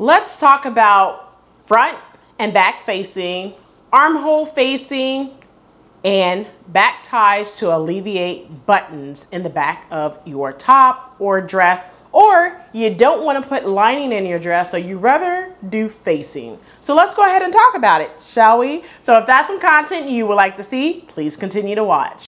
Let's talk about front and back facing, armhole facing, and back ties to alleviate buttons in the back of your top or dress or you don't want to put lining in your dress so you rather do facing. So let's go ahead and talk about it, shall we? So if that's some content you would like to see, please continue to watch.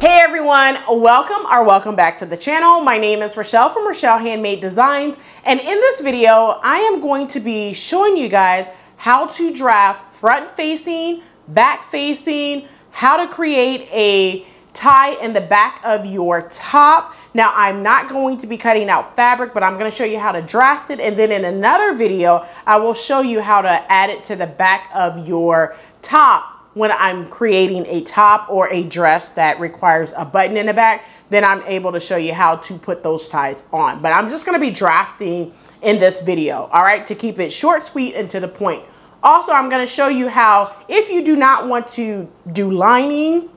Hey everyone, welcome or welcome back to the channel. My name is Rochelle from Rochelle Handmade Designs and in this video I am going to be showing you guys how to draft front facing, back facing, how to create a tie in the back of your top. Now I'm not going to be cutting out fabric but I'm going to show you how to draft it and then in another video I will show you how to add it to the back of your top when I'm creating a top or a dress that requires a button in the back, then I'm able to show you how to put those ties on. But I'm just gonna be drafting in this video, all right, to keep it short, sweet, and to the point. Also, I'm gonna show you how, if you do not want to do lining,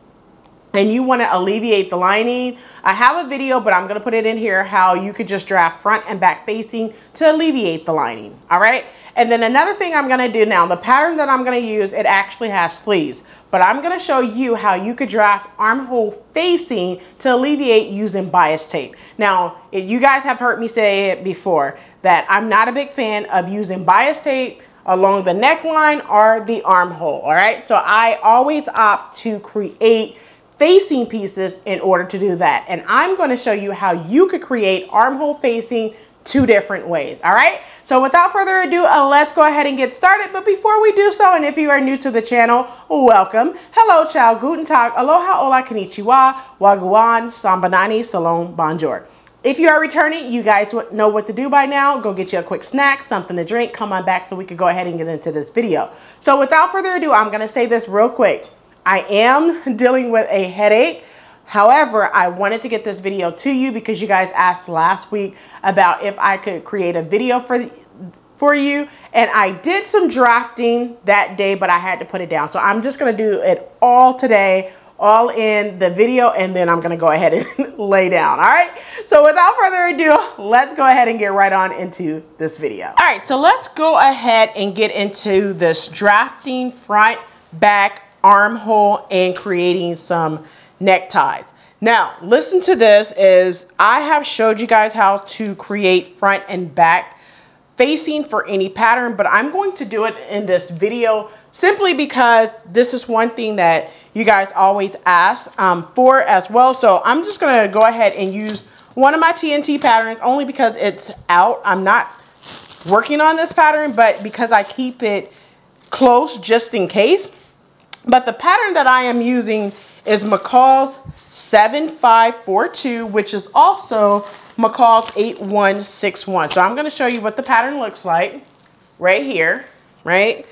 and you want to alleviate the lining, I have a video, but I'm going to put it in here how you could just draft front and back facing to alleviate the lining. All right. And then another thing I'm going to do now, the pattern that I'm going to use, it actually has sleeves, but I'm going to show you how you could draft armhole facing to alleviate using bias tape. Now, you guys have heard me say it before that I'm not a big fan of using bias tape along the neckline or the armhole. All right. So I always opt to create facing pieces in order to do that. And I'm going to show you how you could create armhole facing two different ways. All right. So without further ado, uh, let's go ahead and get started. But before we do so, and if you are new to the channel, welcome. Hello, ciao, guten tag, aloha, hola, konnichiwa, wagwan, sambanani, salon, bonjour. If you are returning, you guys know what to do by now. Go get you a quick snack, something to drink, come on back so we can go ahead and get into this video. So without further ado, I'm going to say this real quick. I am dealing with a headache. However, I wanted to get this video to you because you guys asked last week about if I could create a video for for you. And I did some drafting that day but I had to put it down. So I'm just gonna do it all today all in the video and then I'm gonna go ahead and lay down all right? So without further ado let's go ahead and get right on into this video. All right so let's go ahead and get into this drafting front back armhole and creating some neckties. Now, listen to this is I have showed you guys how to create front and back facing for any pattern, but I'm going to do it in this video simply because this is one thing that you guys always ask um, for as well. So I'm just gonna go ahead and use one of my TNT patterns only because it's out. I'm not working on this pattern, but because I keep it close just in case. But the pattern that I am using is McCall's 7542, which is also McCall's 8161. So I'm going to show you what the pattern looks like right here, right?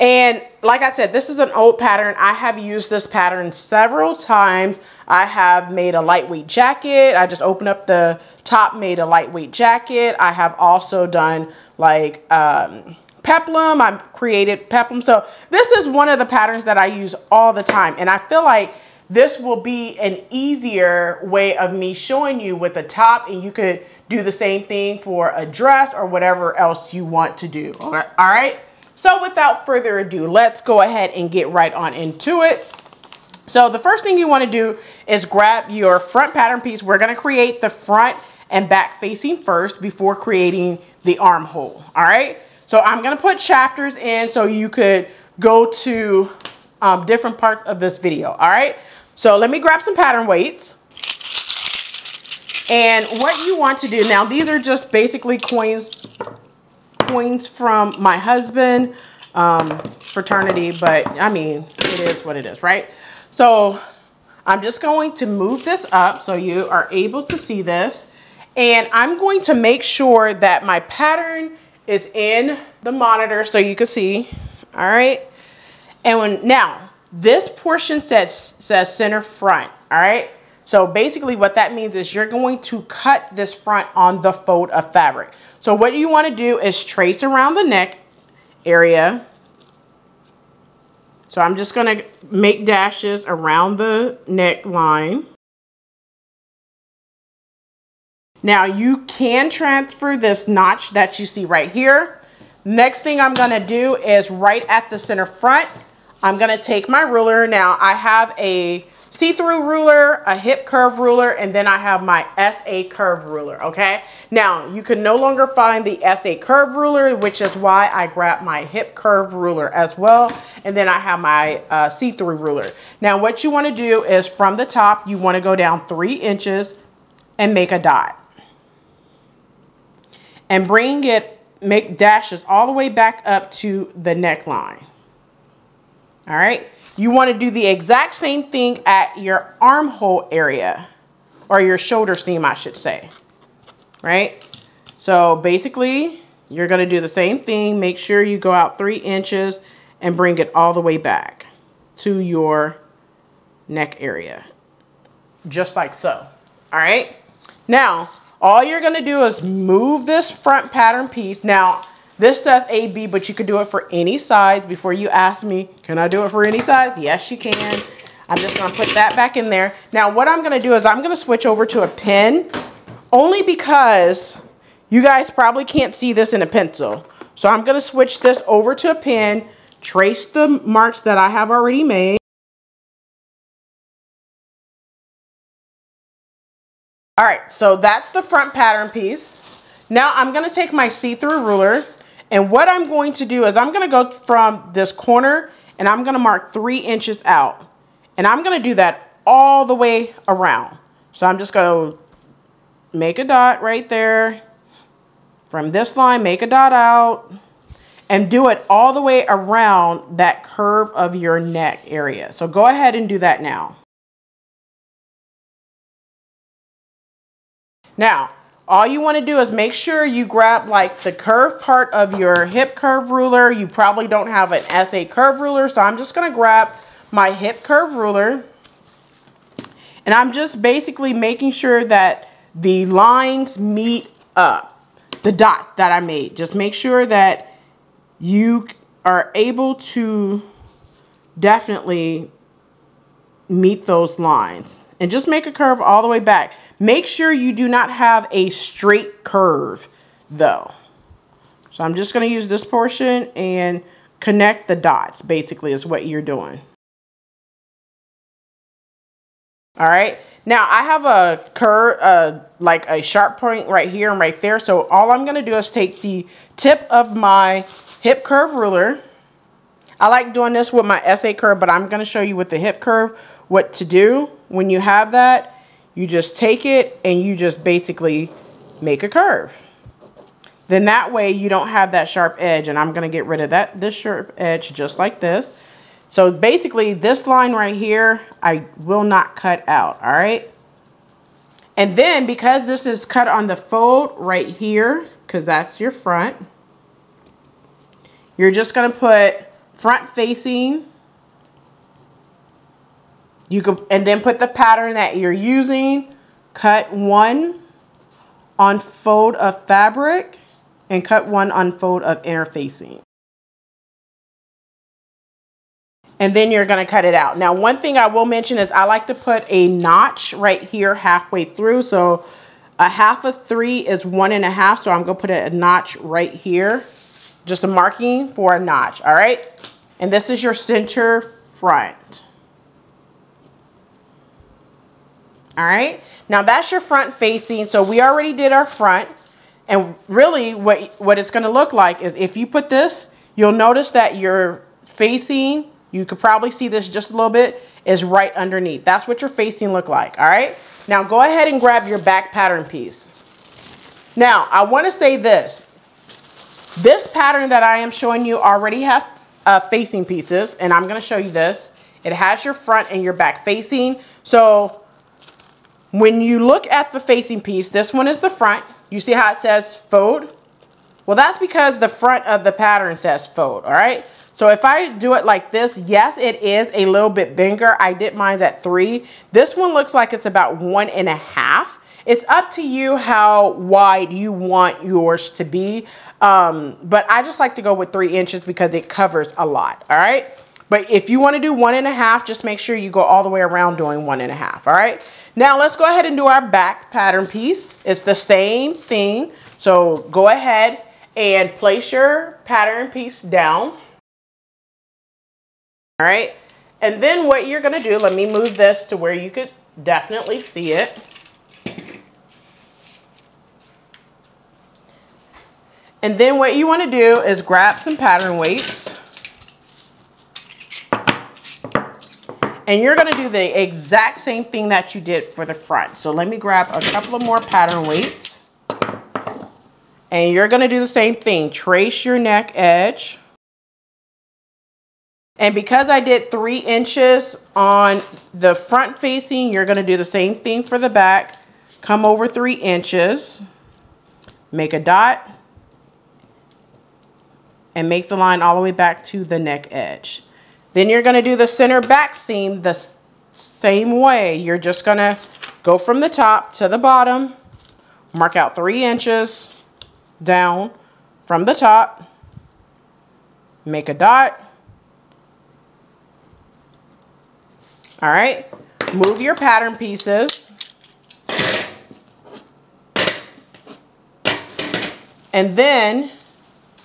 And like I said, this is an old pattern. I have used this pattern several times. I have made a lightweight jacket. I just opened up the top, made a lightweight jacket. I have also done like um, peplum. I've created peplum. So this is one of the patterns that I use all the time. And I feel like this will be an easier way of me showing you with the top and you could do the same thing for a dress or whatever else you want to do. All right. All right. So without further ado, let's go ahead and get right on into it. So the first thing you want to do is grab your front pattern piece. We're going to create the front and back facing first before creating the armhole. All right. So I'm going to put chapters in so you could go to um, different parts of this video. All right. So let me grab some pattern weights. And what you want to do now, these are just basically coins, coins from my husband, um, fraternity, but I mean, it is what it is, right? So I'm just going to move this up so you are able to see this. And I'm going to make sure that my pattern is in the monitor so you can see. All right. And when now this portion says says center front. All right. So basically what that means is you're going to cut this front on the fold of fabric. So what you want to do is trace around the neck area. So I'm just going to make dashes around the neckline. Now you can transfer this notch that you see right here. Next thing I'm gonna do is right at the center front, I'm gonna take my ruler. Now I have a see-through ruler, a hip curve ruler, and then I have my SA curve ruler, okay? Now, you can no longer find the SA curve ruler, which is why I grabbed my hip curve ruler as well, and then I have my uh, see-through ruler. Now, what you wanna do is from the top, you wanna go down three inches and make a dot and bring it, make dashes all the way back up to the neckline. All right. You want to do the exact same thing at your armhole area or your shoulder seam, I should say. Right. So basically, you're going to do the same thing. Make sure you go out three inches and bring it all the way back to your neck area. Just like so. All right. Now, all you're going to do is move this front pattern piece. Now, this says AB, but you could do it for any size. Before you ask me, can I do it for any size? Yes, you can. I'm just to put that back in there. Now, what I'm going to do is I'm going to switch over to a pen only because you guys probably can't see this in a pencil. So I'm going to switch this over to a pen, trace the marks that I have already made. All right, so that's the front pattern piece. Now I'm gonna take my see-through ruler and what I'm going to do is I'm gonna go from this corner and I'm gonna mark three inches out. And I'm gonna do that all the way around. So I'm just gonna make a dot right there. From this line, make a dot out and do it all the way around that curve of your neck area. So go ahead and do that now. Now, all you want to do is make sure you grab like the curve part of your hip curve ruler. You probably don't have an SA curve ruler, so I'm just going to grab my hip curve ruler. And I'm just basically making sure that the lines meet up. The dot that I made. Just make sure that you are able to definitely meet those lines and just make a curve all the way back. Make sure you do not have a straight curve though. So I'm just going to use this portion and connect the dots basically is what you're doing. All right. Now I have a curve, uh, like a sharp point right here and right there. So all I'm going to do is take the tip of my hip curve ruler. I like doing this with my SA curve, but I'm going to show you with the hip curve what to do when you have that. You just take it and you just basically make a curve. Then that way you don't have that sharp edge and I'm going to get rid of that this sharp edge just like this. So basically this line right here, I will not cut out, all right? And then because this is cut on the fold right here, because that's your front, you're just going to put front facing you could, and then put the pattern that you're using. Cut one on fold of fabric and cut one on fold of interfacing. And then you're gonna cut it out. Now, one thing I will mention is I like to put a notch right here halfway through. So a half of three is one and a half. So I'm gonna put a notch right here. Just a marking for a notch, all right? And this is your center front. All right, now that's your front facing. So we already did our front. And really what, what it's gonna look like is if you put this, you'll notice that your facing, you could probably see this just a little bit, is right underneath. That's what your facing look like, all right? Now go ahead and grab your back pattern piece. Now, I wanna say this. This pattern that I am showing you already have uh, facing pieces, and I'm gonna show you this. It has your front and your back facing. So when you look at the facing piece, this one is the front. You see how it says fold? Well, that's because the front of the pattern says fold, all right? So if I do it like this, yes, it is a little bit bigger. I did mine at three. This one looks like it's about one and a half. It's up to you how wide you want yours to be. Um, but I just like to go with three inches because it covers a lot, all right? But if you want to do one and a half, just make sure you go all the way around doing one and a half, all right? Now let's go ahead and do our back pattern piece. It's the same thing. So go ahead and place your pattern piece down. All right. And then what you're going to do, let me move this to where you could definitely see it. And then what you want to do is grab some pattern weights. And you're to do the exact same thing that you did for the front. So let me grab a couple of more pattern weights. And you're to do the same thing. Trace your neck edge. And because I did three inches on the front facing, you're to do the same thing for the back. Come over three inches. Make a dot. And make the line all the way back to the neck edge. Then you're going to do the center back seam the same way. You're just going to go from the top to the bottom, mark out three inches down from the top, make a dot. All right, move your pattern pieces. And then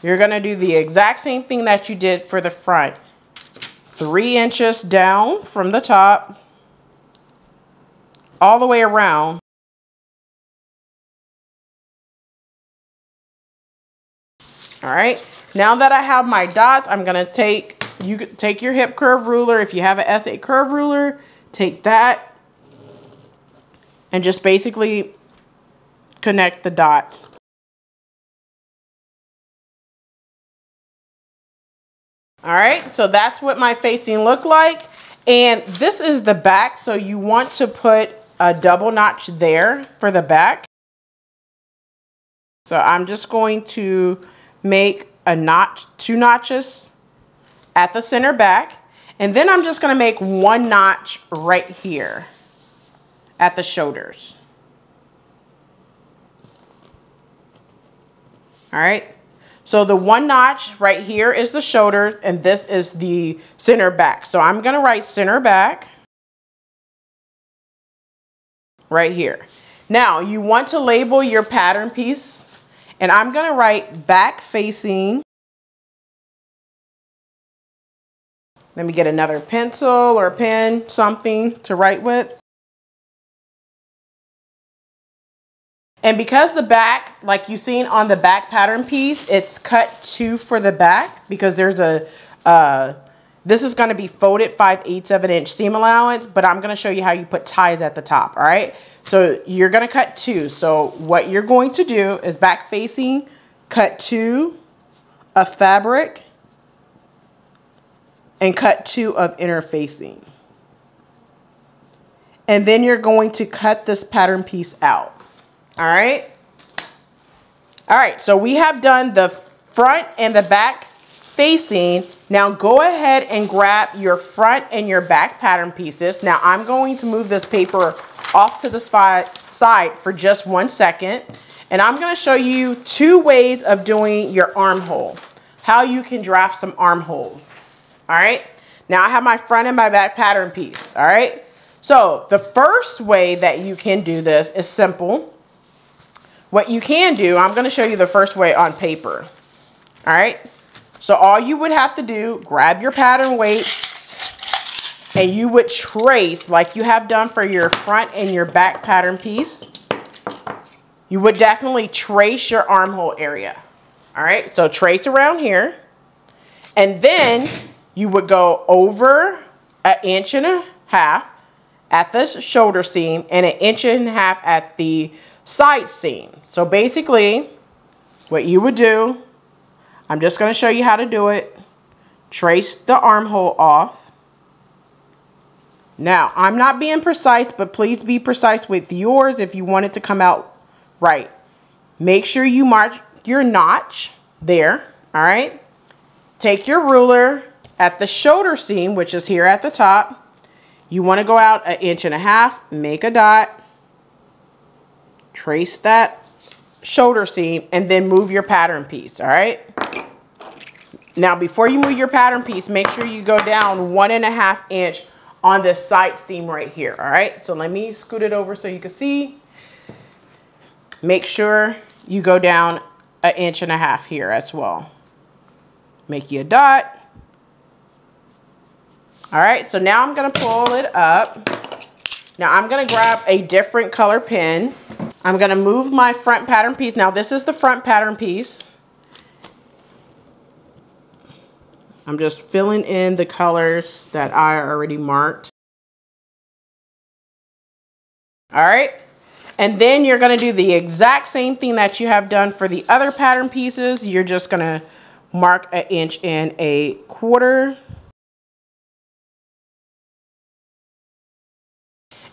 you're going to do the exact same thing that you did for the front three inches down from the top all the way around. All right, now that I have my dots, I'm gonna take, you take your hip curve ruler. If you have an SA curve ruler, take that and just basically connect the dots. All right, so that's what my facing look like. And this is the back, so you want to put a double notch there for the back. So I'm just going to make a notch, two notches at the center back. And then I'm just gonna make one notch right here at the shoulders. All right, so the one notch right here is the shoulders and this is the center back. So I'm to write center back right here. Now you want to label your pattern piece and I'm to write back facing. Let me get another pencil or pen, something to write with. And because the back, like you've seen on the back pattern piece, it's cut two for the back because there's a, uh, this is going to be folded 5 eighths of an inch seam allowance, but I'm going to show you how you put ties at the top, all right? So you're going to cut two. So what you're going to do is back facing, cut two of fabric, and cut two of interfacing. And then you're going to cut this pattern piece out. All right. All right, so we have done the front and the back facing. Now go ahead and grab your front and your back pattern pieces. Now I'm going to move this paper off to the side for just one second. And I'm gonna show you two ways of doing your armhole. How you can draft some armholes. All right. Now I have my front and my back pattern piece. All right. So the first way that you can do this is simple. What you can do, I'm going to show you the first way on paper. All right. So all you would have to do, grab your pattern weights and you would trace like you have done for your front and your back pattern piece. You would definitely trace your armhole area. All right. So trace around here and then you would go over an inch and a half at the shoulder seam and an inch and a half at the side seam. So basically, what you would do, I'm just going to show you how to do it. Trace the armhole off. Now, I'm not being precise, but please be precise with yours if you want it to come out right. Make sure you mark your notch there, all right? Take your ruler at the shoulder seam, which is here at the top. You want to go out an inch and a half, make a dot trace that shoulder seam and then move your pattern piece, all right? Now, before you move your pattern piece, make sure you go down one and a half inch on this side seam right here, all right? So let me scoot it over so you can see. Make sure you go down an inch and a half here as well. Make you a dot. All right, so now I'm gonna pull it up. Now I'm gonna grab a different color pin. I'm gonna move my front pattern piece. Now this is the front pattern piece. I'm just filling in the colors that I already marked. All right, and then you're gonna do the exact same thing that you have done for the other pattern pieces. You're just gonna mark an inch and a quarter.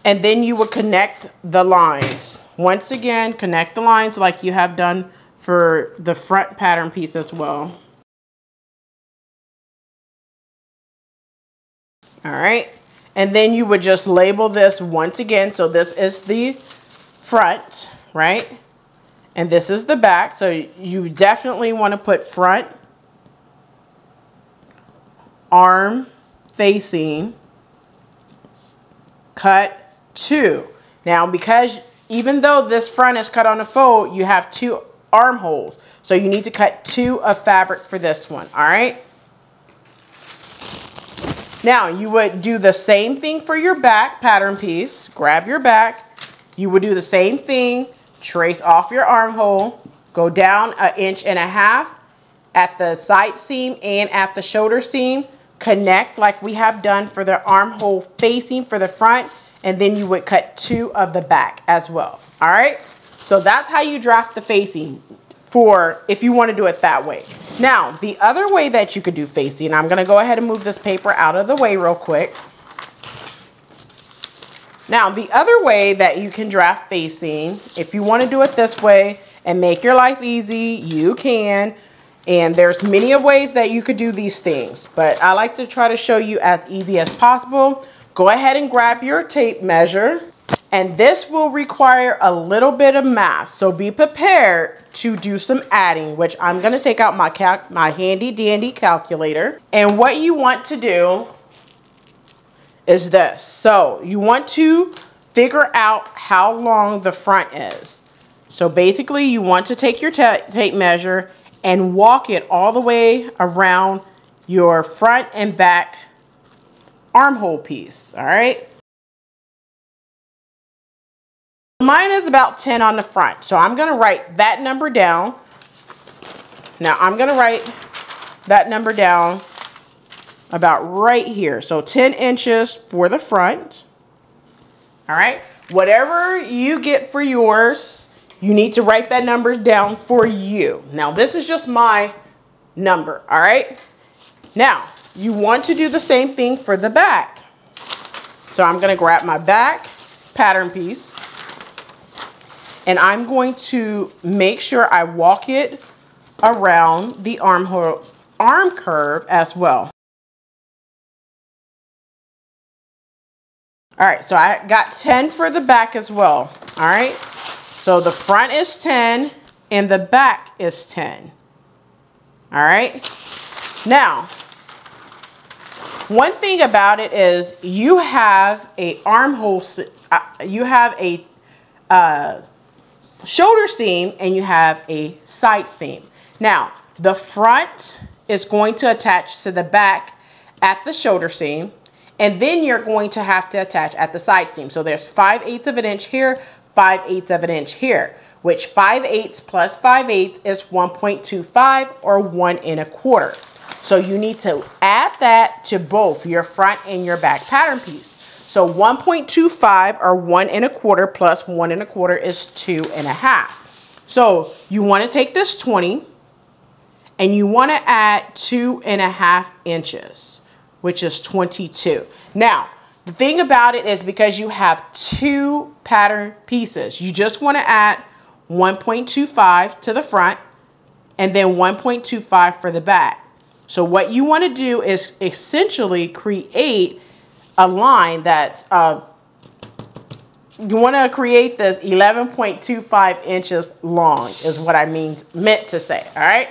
And then you would connect the lines. Once again, connect the lines like you have done for the front pattern piece as well. All right. And then you would just label this once again. So this is the front, right? And this is the back. So you definitely want to put front, arm facing, cut two. Now, because even though this front is cut on a fold, you have two armholes. So you need to cut two of fabric for this one, all right? Now, you would do the same thing for your back pattern piece. Grab your back. You would do the same thing. Trace off your armhole. Go down an inch and a half at the side seam and at the shoulder seam. Connect like we have done for the armhole facing for the front and then you would cut two of the back as well. All right. So that's how you draft the facing for if you want to do it that way. Now, the other way that you could do facing, I'm going to go ahead and move this paper out of the way real quick. Now, the other way that you can draft facing, if you want to do it this way and make your life easy, you can. And there's many of ways that you could do these things, but I like to try to show you as easy as possible Go ahead and grab your tape measure and this will require a little bit of math. So be prepared to do some adding, which I'm gonna take out my, my handy dandy calculator. And what you want to do is this. So you want to figure out how long the front is. So basically you want to take your tape measure and walk it all the way around your front and back armhole piece, all right? Mine is about 10 on the front, so I'm gonna write that number down. Now I'm gonna write that number down about right here. So 10 inches for the front, all right? Whatever you get for yours, you need to write that number down for you. Now this is just my number, all right? Now, you want to do the same thing for the back. So I'm going to grab my back pattern piece and I'm going to make sure I walk it around the armhole, arm curve as well. All right, so I got 10 for the back as well. All right, so the front is 10 and the back is 10. All right, now one thing about it is you have a armhole, uh, you have a uh, shoulder seam and you have a side seam. Now, the front is going to attach to the back at the shoulder seam and then you're going to have to attach at the side seam. So there's 5 eighths of an inch here, 5 eighths of an inch here, which 5 eighths plus 5 eighths is 1.25 or 1 and a quarter. So you need to add that to both your front and your back pattern piece. So 1.25 or one and a quarter plus one and a quarter is two and a half. So you want to take this 20 and you want to add two and a half inches, which is 22. Now, the thing about it is because you have two pattern pieces, you just want to add 1.25 to the front and then 1.25 for the back. So what you want to do is essentially create a line that's uh, you want to create this 11.25 inches long is what I mean meant to say, all right?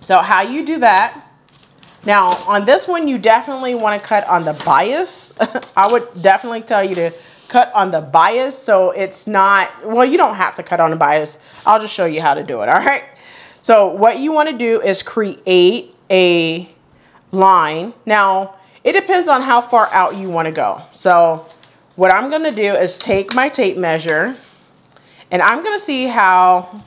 So how you do that, now on this one, you definitely want to cut on the bias. I would definitely tell you to cut on the bias so it's not, well, you don't have to cut on the bias. I'll just show you how to do it, all right? So what you want to do is create a line. Now, it depends on how far out you want to go. So what I'm going to do is take my tape measure and I'm going to see how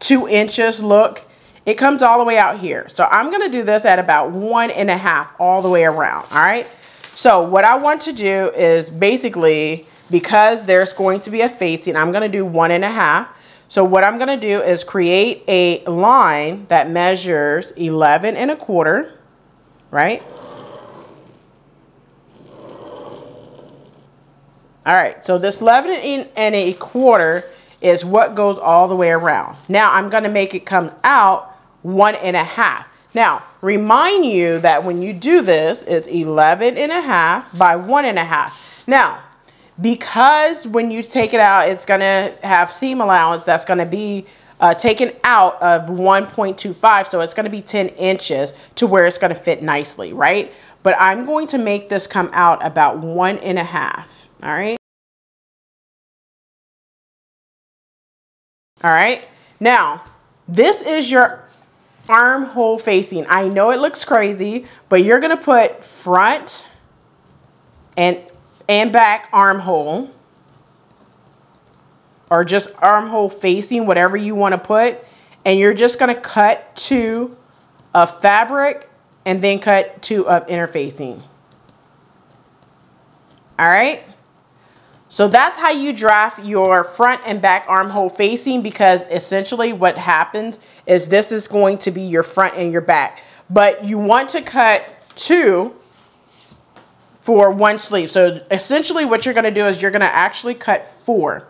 two inches look. It comes all the way out here. So I'm going to do this at about one and a half all the way around. All right. So what I want to do is basically, because there's going to be a facing, I'm going to do one and a half. So what I'm going to do is create a line that measures 11 and a quarter, right? All right, so this 11 and a quarter is what goes all the way around. Now I'm gonna make it come out one and a half. Now, remind you that when you do this, it's 11 and a half by one and a half. Now, because when you take it out, it's gonna have seam allowance that's gonna be uh, taken out of 1.25, so it's gonna be 10 inches to where it's gonna fit nicely, right? But I'm going to make this come out about one and a half all right? All right, now this is your armhole facing. I know it looks crazy, but you're gonna put front and, and back armhole or just armhole facing, whatever you wanna put, and you're just gonna cut two of fabric and then cut two of interfacing. All right? So that's how you draft your front and back armhole facing because essentially what happens is this is going to be your front and your back. But you want to cut two for one sleeve. So essentially what you're going to do is you're going to actually cut four.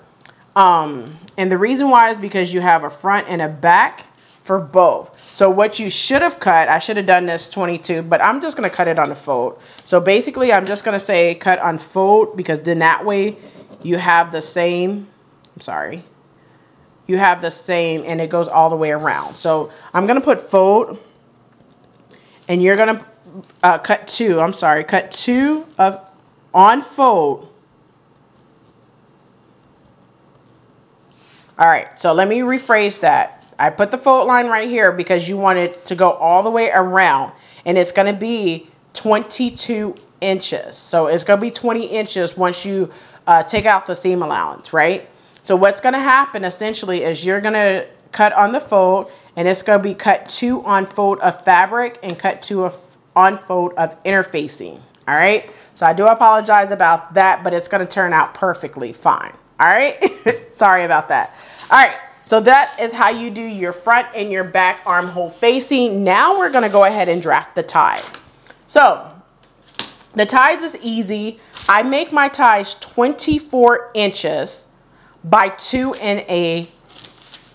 Um, and the reason why is because you have a front and a back for both. So what you should have cut, I should have done this 22, but I'm just going to cut it on the fold. So basically I'm just going to say cut on fold because then that way you have the same, I'm sorry, you have the same and it goes all the way around. So I'm going to put fold and you're going to uh, cut two, I'm sorry, cut two of on fold. All right, so let me rephrase that. I put the fold line right here because you want it to go all the way around and it's going to be 22 inches. So it's going to be 20 inches once you uh, take out the seam allowance, right? So what's going to happen essentially is you're going to cut on the fold and it's going to be cut two on fold of fabric and cut two of, on fold of interfacing. All right. So I do apologize about that, but it's going to turn out perfectly fine. All right. Sorry about that. All right. So that is how you do your front and your back armhole facing. Now we're going to go ahead and draft the ties. So the ties is easy. I make my ties 24 inches by two and a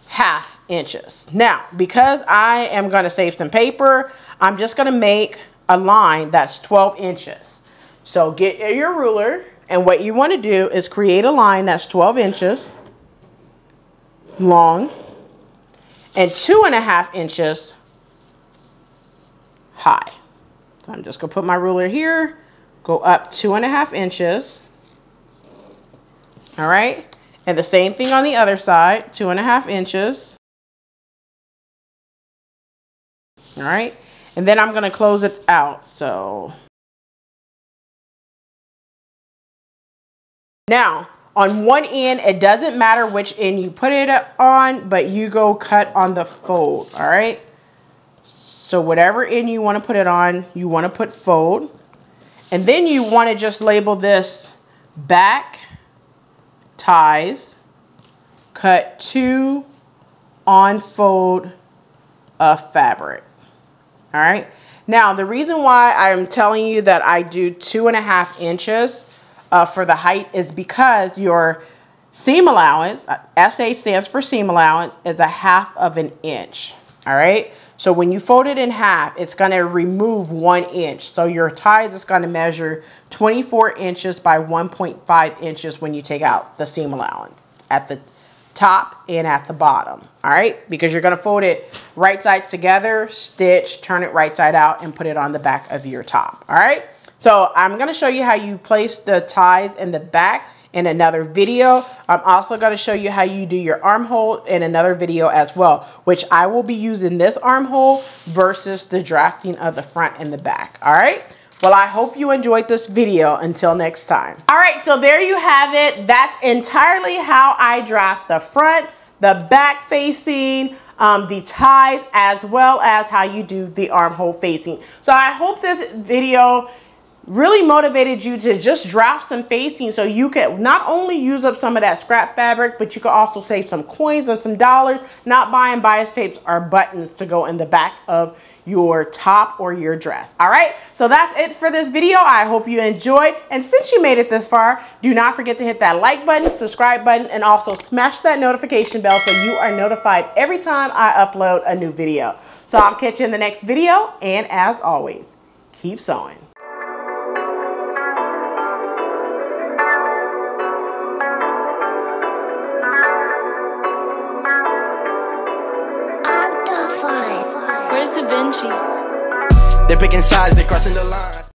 half inches. Now, because I am going to save some paper, I'm just going to make a line that's 12 inches. So get your ruler and what you want to do is create a line that's 12 inches long and two and a half inches high. So I'm just going to put my ruler here go up two and a half inches. All right. And the same thing on the other side, two and a half inches. All right. And then I'm going to close it out. So now on one end, it doesn't matter which end you put it on, but you go cut on the fold. All right. So whatever end you want to put it on, you want to put fold. And then you want to just label this back ties, cut two on fold of fabric. All right. Now, the reason why I'm telling you that I do two and a half inches uh, for the height is because your seam allowance, uh, SA stands for seam allowance, is a half of an inch. all right? So when you fold it in half, it's gonna remove one inch. So your ties is gonna measure 24 inches by 1.5 inches when you take out the seam allowance at the top and at the bottom, all right? Because you're gonna fold it right sides together, stitch, turn it right side out, and put it on the back of your top, all right? So I'm gonna show you how you place the ties in the back in another video. I'm also going to show you how you do your armhole in another video as well, which I will be using this armhole versus the drafting of the front and the back. All right. Well, I hope you enjoyed this video. Until next time. All right, so there you have it. That's entirely how I draft the front, the back facing, um, the ties, as well as how you do the armhole facing. So I hope this video really motivated you to just draft some facing so you could not only use up some of that scrap fabric, but you could also save some coins and some dollars, not buying bias tapes or buttons to go in the back of your top or your dress. All right, so that's it for this video. I hope you enjoyed. And since you made it this far, do not forget to hit that like button, subscribe button, and also smash that notification bell so you are notified every time I upload a new video. So I'll catch you in the next video. And as always, keep sewing. They're picking sides, they're crossing the line.